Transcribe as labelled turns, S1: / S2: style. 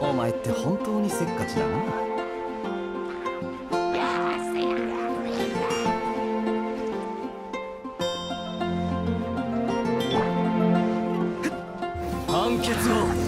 S1: お前って本当にせっかちだな。判決を。